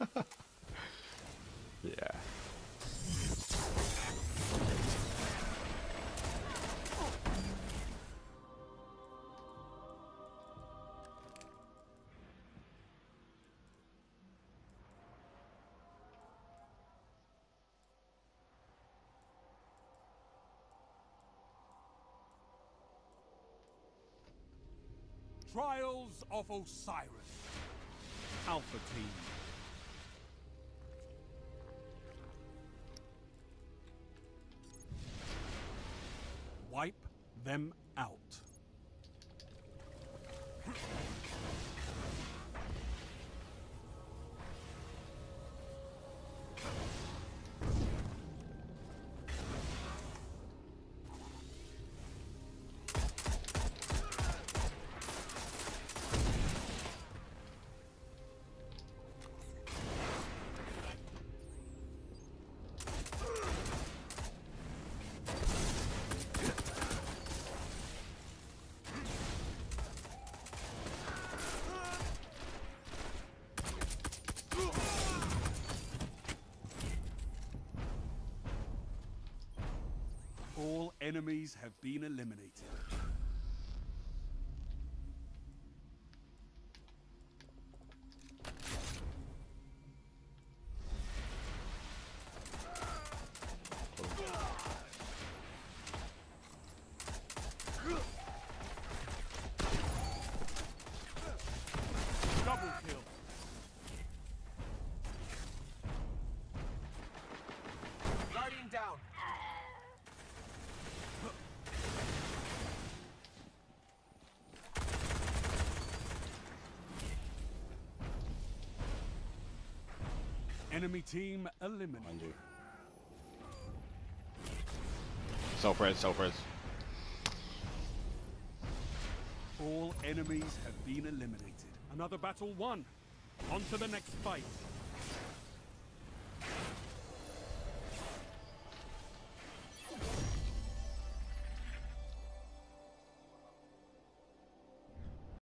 yeah. Trials of Osiris. Alpha Team. Wipe them out. Enemies have been eliminated. Enemy team eliminated. Mind you. Self res, self res. All enemies have been eliminated. Another battle won. On to the next fight.